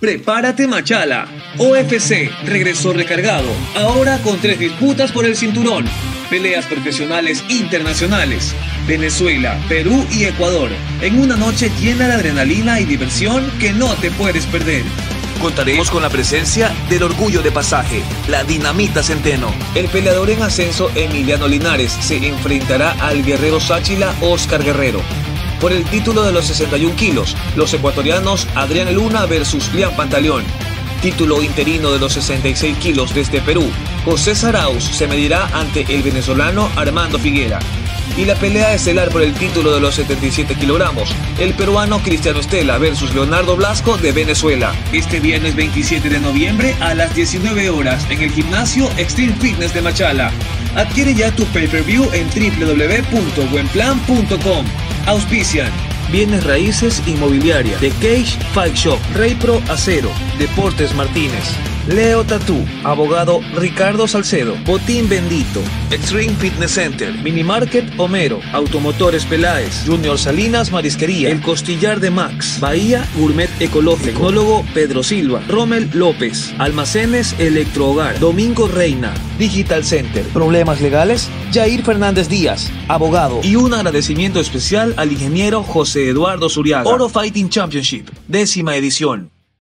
Prepárate Machala. OFC regresó recargado, ahora con tres disputas por el cinturón. Peleas profesionales internacionales. Venezuela, Perú y Ecuador. En una noche llena de adrenalina y diversión que no te puedes perder. Contaremos con la presencia del orgullo de pasaje, la dinamita Centeno. El peleador en ascenso Emiliano Linares se enfrentará al guerrero Sáchila Oscar Guerrero. Por el título de los 61 kilos, los ecuatorianos Adrián Luna versus Lian Pantaleón. Título interino de los 66 kilos desde Perú, José Saraus se medirá ante el venezolano Armando Figuera. Y la pelea estelar por el título de los 77 kilogramos, el peruano Cristiano Estela versus Leonardo Blasco de Venezuela. Este viernes 27 de noviembre a las 19 horas en el gimnasio Extreme Fitness de Machala. Adquiere ya tu pay-per-view en www.buenplan.com. Auspician Bienes Raíces Inmobiliaria, The Cage Fight Shop, Rey Pro Acero, Deportes Martínez. Leo Tatú, abogado Ricardo Salcedo, Botín Bendito, Extreme Fitness Center, Minimarket Homero, Automotores Peláez, Junior Salinas Marisquería, El Costillar de Max, Bahía Gourmet Ecológico, Tecnólogo Pedro Silva, Rommel López, Almacenes Electrohogar, Domingo Reina, Digital Center, Problemas Legales, Jair Fernández Díaz, abogado. Y un agradecimiento especial al ingeniero José Eduardo Zuriaga, Oro Fighting Championship, décima edición.